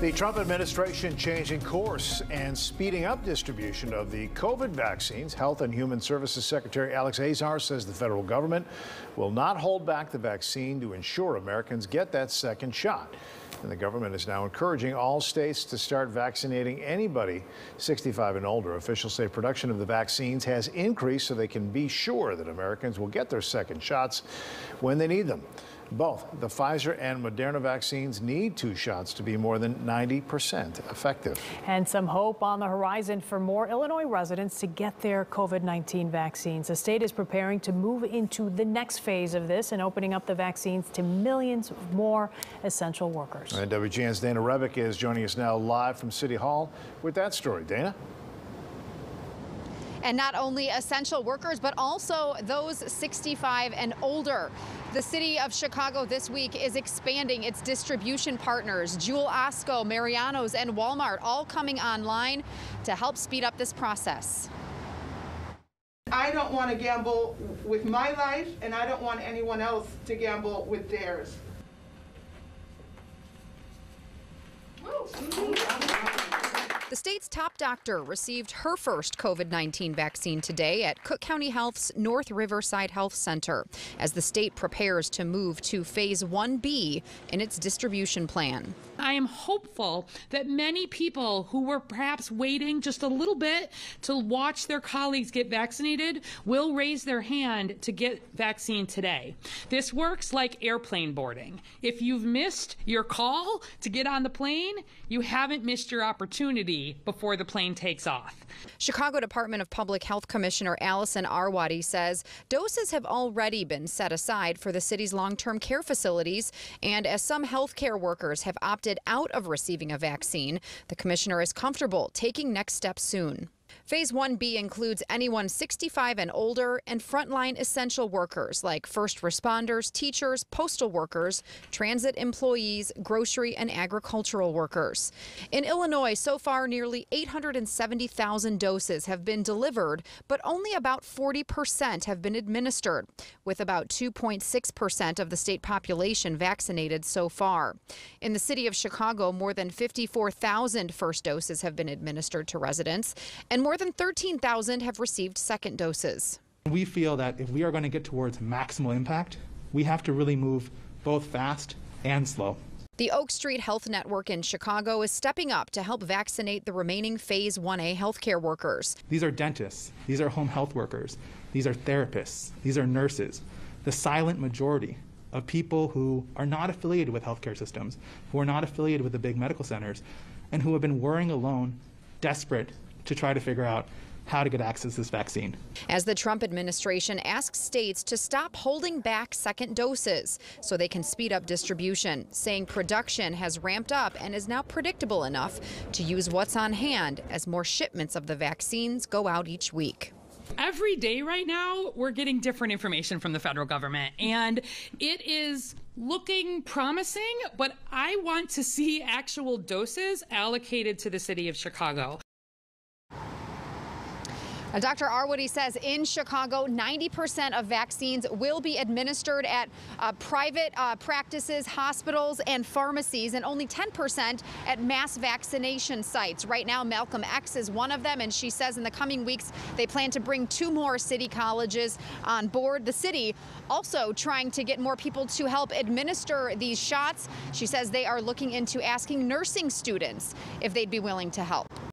The Trump administration changing course and speeding up distribution of the COVID vaccines. Health and Human Services Secretary Alex Azar says the federal government will not hold back the vaccine to ensure Americans get that second shot. And the government is now encouraging all states to start vaccinating anybody 65 and older. Officials say production of the vaccines has increased so they can be sure that Americans will get their second shots when they need them. Both the Pfizer and Moderna vaccines need two shots to be more than 90% effective. And some hope on the horizon for more Illinois residents to get their COVID 19 vaccines. The state is preparing to move into the next phase of this and opening up the vaccines to millions more essential workers. And WGN's Dana Rebik is joining us now live from City Hall with that story. Dana? and not only essential workers, but also those 65 and older. The city of Chicago this week is expanding its distribution partners. Jewel Osco, Mariano's, and Walmart all coming online to help speed up this process. I don't want to gamble with my life, and I don't want anyone else to gamble with theirs. Woo. The state's top doctor received her first COVID 19 vaccine today at Cook County Health's North Riverside Health Center as the state prepares to move to phase 1B in its distribution plan. I am hopeful that many people who were perhaps waiting just a little bit to watch their colleagues get vaccinated will raise their hand to get vaccine today. This works like airplane boarding. If you've missed your call to get on the plane, you haven't missed your opportunity before the plane takes off. Chicago Department of Public Health Commissioner Allison Arwady says doses have already been set aside for the city's long term care facilities, and as some healthcare workers have opted out of receiving a vaccine. The commissioner is comfortable taking next steps soon. Phase 1B includes anyone 65 and older and frontline essential workers like first responders, teachers, postal workers, transit employees, grocery and agricultural workers. In Illinois, so far nearly 870,000 doses have been delivered, but only about 40% have been administered, with about 2.6% of the state population vaccinated so far. In the city of Chicago, more than 54,000 first doses have been administered to residents, and more than 13,000 have received second doses. We feel that if we are going to get towards maximal impact, we have to really move both fast and slow. The Oak Street Health Network in Chicago is stepping up to help vaccinate the remaining Phase 1A healthcare workers. These are dentists, these are home health workers, these are therapists, these are nurses. The silent majority of people who are not affiliated with healthcare systems, who are not affiliated with the big medical centers, and who have been worrying alone, desperate to try to figure out how to get access to this vaccine. As the Trump administration asks states to stop holding back second doses so they can speed up distribution, saying production has ramped up and is now predictable enough to use what's on hand as more shipments of the vaccines go out each week. Every day right now, we're getting different information from the federal government, and it is looking promising, but I want to see actual doses allocated to the city of Chicago. Dr. Arwady says in Chicago, 90% of vaccines will be administered at uh, private uh, practices, hospitals, and pharmacies, and only 10% at mass vaccination sites. Right now, Malcolm X is one of them, and she says in the coming weeks they plan to bring two more city colleges on board. The city also trying to get more people to help administer these shots. She says they are looking into asking nursing students if they'd be willing to help.